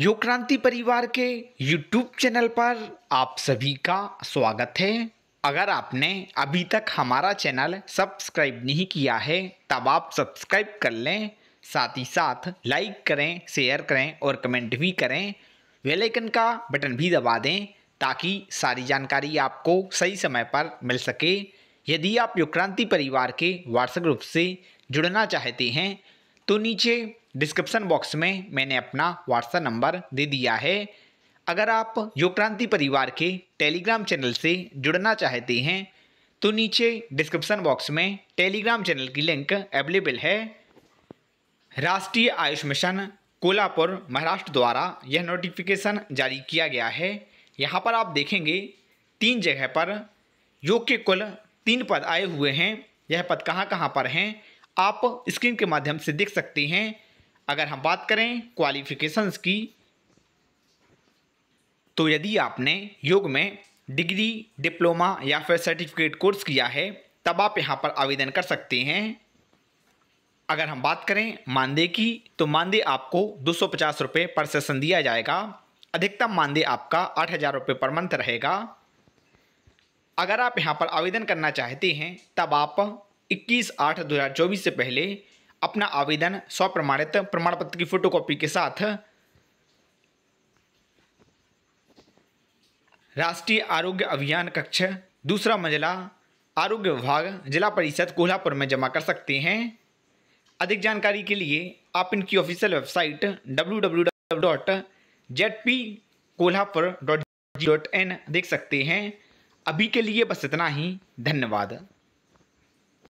योग क्रांति परिवार के YouTube चैनल पर आप सभी का स्वागत है। अगर आपने अभी तक हमारा चैनल सब्सक्राइब नहीं किया है, तब आप सब्सक्राइब कर लें। साथ ही साथ लाइक करें, शेयर करें और कमेंट भी करें। बेल आइकन का बटन भी दबा दें ताकि सारी जानकारी आपको सही समय पर मिल सके। यदि आप योग क्रांति परिवार के व्हाट्सएप ग्रुप से जुड़ना चाहते हैं तो नीचे डिस्क्रिप्शन बॉक्स में मैंने अपना व्हाट्सएप नंबर दे दिया है। अगर आप योग क्रांति परिवार के टेलीग्राम चैनल से जुड़ना चाहते हैं तो नीचे डिस्क्रिप्शन बॉक्स में टेलीग्राम चैनल की लिंक अवेलेबल है। राष्ट्रीय आयुष मिशन कोल्हापुर, महाराष्ट्र द्वारा यह नोटिफिकेशन जारी किया गया है। यहाँ पर आप देखेंगे, तीन जगह पर योग के कुल तीन पद आए हुए हैं। यह पद कहाँ कहाँ पर हैं? आप स्क्रीन के माध्यम से देख सकते हैं। अगर हम बात करें क्वालिफिकेशंस की तो यदि आपने योग में डिग्री डिप्लोमा या फिर सर्टिफिकेट कोर्स किया है, तब आप यहाँ पर आवेदन कर सकते हैं। अगर हम बात करें मानदेय की तो मानदेय आपको दो सौ पर सेशन दिया जाएगा। अधिकतम मानदेय आपका आठ हज़ार रुपये पर मंथ रहेगा। अगर आप यहाँ पर आवेदन करना चाहते हैं, तब आप 21 आठ 2024 से पहले अपना आवेदन स्वप्रमाणित प्रमाण पत्र की फोटोकॉपी के साथ। राष्ट्रीय आरोग्य अभियान कक्ष, दूसरा मंजिला, आरोग्य विभाग, जिला परिषद कोल्हापुर में जमा कर सकते हैं। अधिक जानकारी के लिए आप इनकी official website W dot P Kolhapur dot dot in देख सकते हैं। अभी के लिए बस इतना ही। धन्यवाद।